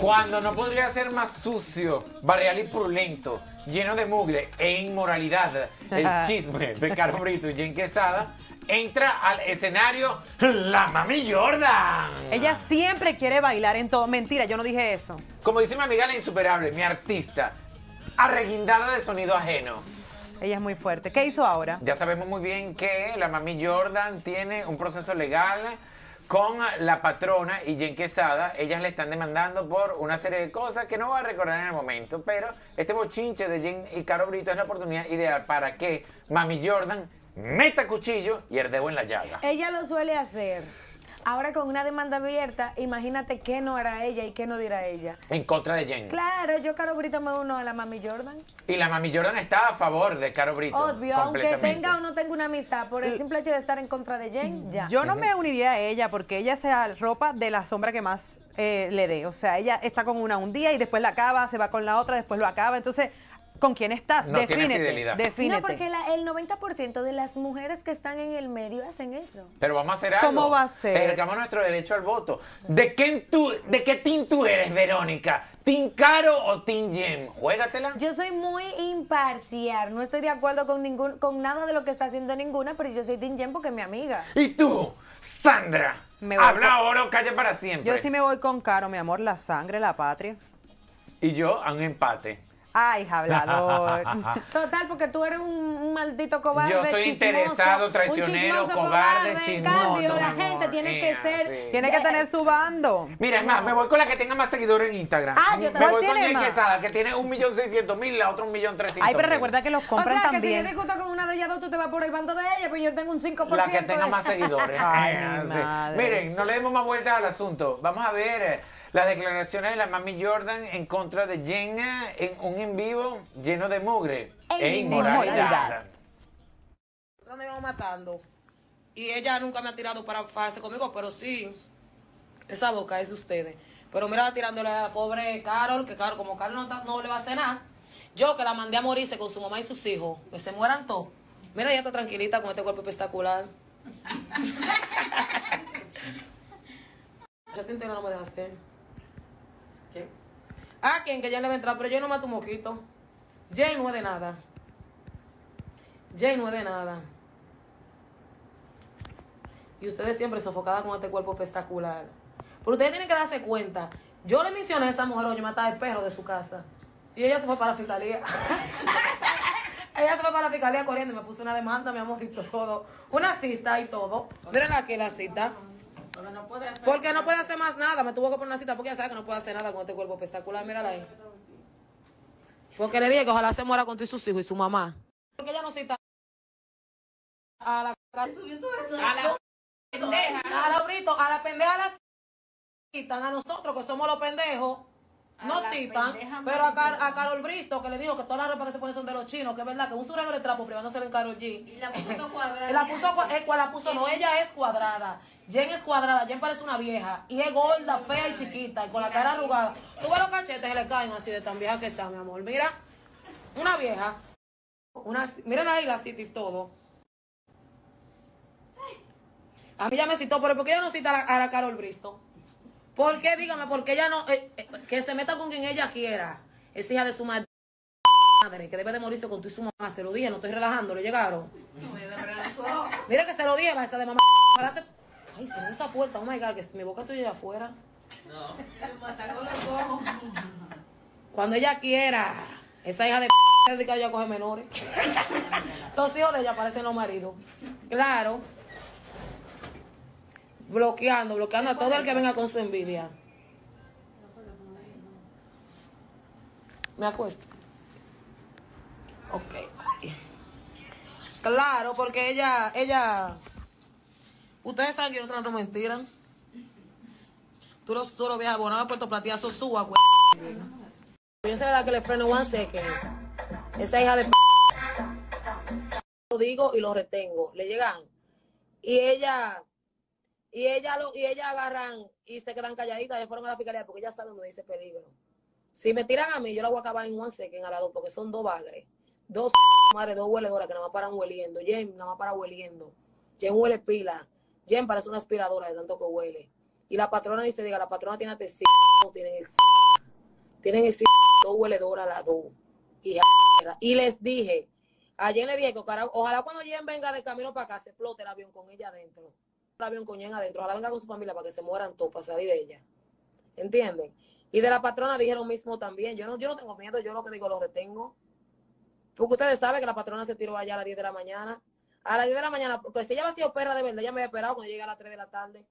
Cuando no podría ser más sucio, barrial y purulento, lleno de mugre e inmoralidad, el chisme de Caro Brito y Jen Quesada, entra al escenario la Mami Jordan. Ella siempre quiere bailar en todo. Mentira, yo no dije eso. Como dice mi amiga la insuperable, mi artista, arreguindada de sonido ajeno. Ella es muy fuerte. ¿Qué hizo ahora? Ya sabemos muy bien que la Mami Jordan tiene un proceso legal con la patrona y Jen Quesada. Ellas le están demandando por una serie de cosas que no voy a recordar en el momento, pero este bochinche de Jen y Caro Brito es la oportunidad ideal para que Mami Jordan meta cuchillo y el en la llaga. Ella lo suele hacer. Ahora con una demanda abierta, imagínate qué no hará ella y qué no dirá ella. En contra de Jen. Claro, yo Caro Brito me uno a la Mami Jordan. Y la Mami Jordan está a favor de Caro Brito. Obvio, aunque tenga o no tenga una amistad, por el simple hecho de estar en contra de Jen, ya. Yo no me uniría a ella porque ella se arropa de la sombra que más eh, le dé. O sea, ella está con una un día y después la acaba, se va con la otra, después lo acaba. Entonces, ¿con quién estás? No defínete. fidelidad. Defínete. No, porque la- el 90% de las mujeres que están en el medio hacen eso. Pero vamos a hacer algo. ¿Cómo va a ser? Ejercamos nuestro derecho al voto. ¿De qué, tú, ¿De qué team tú eres, Verónica? ¿Team Caro o Team Jen? Juégatela. Yo soy muy imparcial, no estoy de acuerdo con ningún, con nada de lo que está haciendo ninguna, pero yo soy Team Jen porque es mi amiga. ¿Y tú, Sandra? Me voy Habla con- ahora o calla para siempre. Yo sí me voy con Caro, mi amor, la sangre, la patria. Y yo a un empate. Ay, hablador. Total, porque tú eres un, un maldito cobarde. Yo soy chismoso, interesado, un traicionero, chismoso, cobarde, En chismoso, cambio, la gente amor. tiene que ser. sí. Tiene que tener su bando. Mira, es más, me voy con la que tenga más seguidores en Instagram. Ah, yo me también. voy ¿Cuál con más? Quesada, que tiene 1.600.000, la otra 1.300.000. Ay, pero recuerda que los O compran sea, que si también. yo discuto con una de ellas dos, tú te vas por el bando de ella, pero yo tengo un 5%. La que tenga de- más seguidores. Ay, mi sí. madre. Miren, no le demos más vueltas al asunto. Vamos a ver eh, las declaraciones de la Mami Jordan en contra de Jen eh, en un en vivo lleno de mugre E e inmoralidad. inmoralidad. Nosotros nos íbamos matando. Y ella nunca me ha tirado para farse conmigo, pero sí, esa boca es de ustedes. Pero mira, tirándole a la pobre Carol, que Carol, como Carol no, le va a hacer nada. Yo que la mandé a morirse con su mamá y sus hijos, que se mueran todos. Mira, ella está tranquilita con este cuerpo espectacular. Yo te entiendo, no me deja hacer. Ah, quien que ya le va a entrar, pero yo no mato un moquito. Jane no es de nada. Jane no es de nada. Y ustedes siempre sofocadas con este cuerpo espectacular. Pero ustedes tienen que darse cuenta. Yo le mencioné a esa mujer, oye, matar el perro de su casa. Y ella se fue para la fiscalía. ella se fue para la fiscalía corriendo y me puso una demanda, mi amor, y todo. Una cita y todo. Miren aquí la cita. Porque no puede hacer más nada. Me tuvo que poner una cita porque ella sabe que no puede hacer nada con este cuerpo espectacular. Mírala ahí. Porque le dije que ojalá se muera con todos sus hijos y su mamá. Porque ella no cita a la casa. A la pendeja. A la Brito, a la pendeja la citan, a nosotros que somos los pendejos. No citan, pero a, Car- a Carol Bristo que le dijo que todas las ropas que se ponen son de los chinos, que es verdad, que un surrego de trapo privándose en Carol G. Y la puso cuadrada. La puso, eh, la puso, no, ella es cuadrada. Jen es cuadrada, Jen parece una vieja. Y es gorda, fea y chiquita, y con la cara arrugada. Tú ves los cachetes, se le caen así de tan vieja que está, mi amor. Mira, una vieja. Una, miren ahí las citis todo. A mí ya me citó, pero ¿por qué ella no cita a la, a la Carol Bristo? ¿Por qué? Dígame, porque ella no. eh, eh, que se meta con quien ella quiera. Es hija de su madre, que debe de morirse con tu y su mamá. Se lo dije, no estoy relajando, le llegaron. Mira que se lo dije, va esa de mamá. Ay, se me esa puerta, oh my god, que mi boca se oye afuera. Cuando ella quiera, esa hija de se dedica a coger menores. Los hijos de ella parecen los maridos. Claro. Bloqueando, bloqueando a todo el que venga con su envidia. Me acuesto. Ok. Claro, porque ella, ella. Ustedes saben que yo no trato mentira. Tú los, tú los viajas abonados a Puerto Platiazo, suba, güey. Yo sé verdad que le freno one second. Esa hija de p lo digo y lo retengo. Le llegan. Y ella, y ella lo, y ella agarran y se quedan calladitas, ya fueron a la fiscalía porque ya saben dónde dice peligro. Si me tiran a mí, yo la voy a acabar en one second a la dos, porque son dos bagres. Dos madres, dos hueledoras que nada más paran hueliendo. Jen nada más para hueliendo. Jen huele pila. Jen parece una aspiradora de tanto que huele. Y la patrona ni se diga, la patrona tiene c tienen el tienen el c todo hueledor a la dos. Y, y les dije, ayer le dije que ojalá, ojalá cuando Jen venga de camino para acá se explote el avión con ella adentro. El avión con Jen adentro. Ojalá venga con su familia para que se mueran todos para salir de ella. ¿Entienden? Y de la patrona dije lo mismo también. Yo no, yo no tengo miedo, yo lo que digo lo retengo. Porque ustedes saben que la patrona se tiró allá a las 10 de la mañana. A las 10 de la mañana, porque si ella había sido perra de verdad, ella me había esperado cuando llegue a las 3 de la tarde.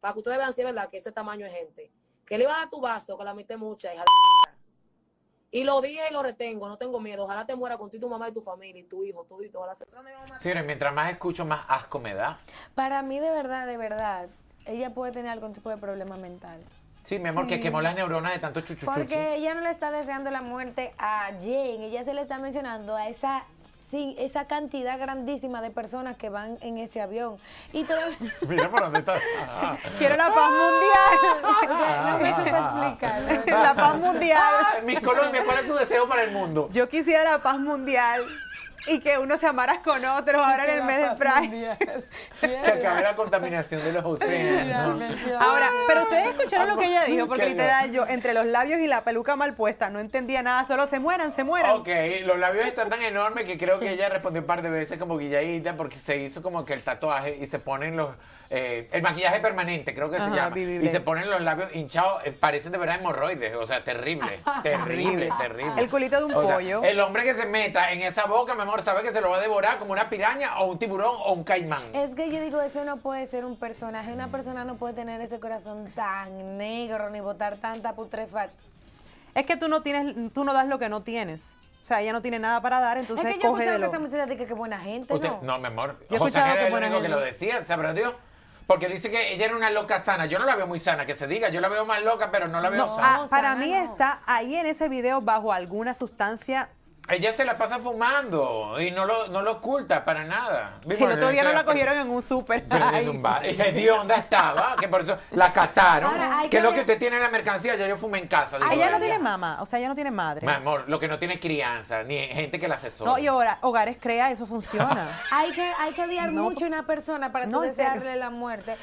Para que ustedes vean si es verdad que ese tamaño es gente. Que le iba a dar tu vaso, que la metí mucha, hija de Y lo dije y lo retengo, no tengo miedo. Ojalá te muera contigo tu mamá y tu familia y tu hijo, todo y todo. Señores, mientras más escucho, más asco me da. Para mí, de verdad, de verdad, ella puede tener algún tipo de problema mental. Sí, mi amor, que quemó las neuronas de tanto chuchuchuchi. Porque ella no le está deseando la muerte a Jane, ella se le está mencionando a esa sí, esa cantidad grandísima de personas que van en ese avión. Y todavía... Mira por dónde está. Quiero la paz mundial. no me supe explicar. La paz mundial. Mis Colombia, ¿cuál es su deseo para el mundo? Yo quisiera la paz mundial y que uno se amara con otro ahora en el mes de Pride. que acabe la contaminación de los océanos. Ahora, pero ustedes escucharon lo que ella dijo, porque literal yo, entre los labios y la peluca mal puesta, no entendía nada, solo se mueran, se mueran. Ok, los labios están tan enormes que creo que ella respondió un par de veces como guilladita porque se hizo como que el tatuaje y se ponen los eh, el maquillaje permanente, creo que se llama. Y se ponen los labios hinchados, eh, parecen de verdad hemorroides, o sea, terrible, terrible, terrible. El culito de un pollo. el hombre que se meta en esa boca, mi amor, sabe que se lo va a devorar como una piraña o un tiburón o un caimán. Es que yo digo, eso no puede ser un personaje, una persona no puede tener ese corazón tan negro ni botar tanta putrefacción. Es que tú no tienes, tú no das lo que no tienes. O sea, ella no tiene nada para dar, entonces es que yo coge de que esa muchacha dice que buena gente, ¿no? No, mi amor. Yo he escuchado que era el único que lo decía, ¿se aprendió? Porque dice que ella era una loca sana. Yo no la veo muy sana, que se diga. Yo la veo más loca, pero no la veo sana. Ah, para mí está ahí en ese video bajo alguna sustancia ella se la pasa fumando y no lo, no lo oculta para nada. Que el otro día no la cogieron en un súper. ¿De onda estaba? Que por eso la cataron. que, es lo que usted tiene en la mercancía, ya yo fumé en casa. Ella no tiene mamá, o sea, ella no tiene madre. Mi amor, lo que no tiene crianza, ni gente que la asesora. No, y ahora, hogares crea, eso funciona. hay que hay que odiar mucho a una persona para no, desearle la muerte.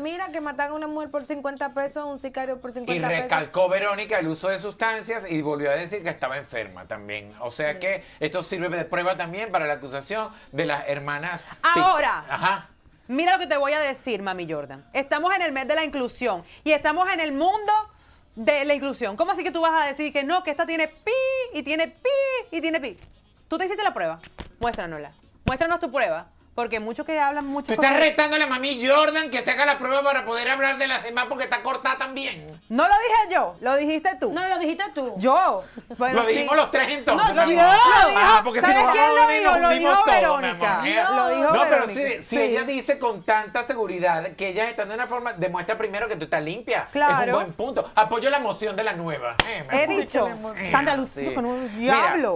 mira que matan a una mujer por 50 pesos, un sicario por 50 pesos. Y recalcó Verónica el uso de sustancias y volvió a decir que estaba enferma también. O sea que esto sirve de prueba también para la acusación de las hermanas. Ahora. Ajá. Mira lo que te voy a decir, mami Jordan. Estamos en el mes de la inclusión y estamos en el mundo de la inclusión. ¿Cómo así que tú vas a decir que no, que esta tiene pi y tiene pi y tiene pi? ¿Tú te hiciste la prueba? Muéstranosla. Muéstranos tu prueba. Porque muchos que hablan muchas Tú estás retando a la mami Jordan que se haga la prueba para poder hablar de las demás porque está cortada también. No lo dije yo, lo dijiste tú. No, lo dijiste tú. Yo. lo dijimos los tres entonces. No, lo dijo, ¿Sabes quién lo dijo? Lo dijo Verónica. Lo dijo no, pero si, si ella dice con tanta seguridad que ella está de una forma, demuestra primero que tú estás limpia. Claro. Es un buen punto. Apoyo la moción de la nueva. Eh, He dicho, Sandra Lucía con un diablo.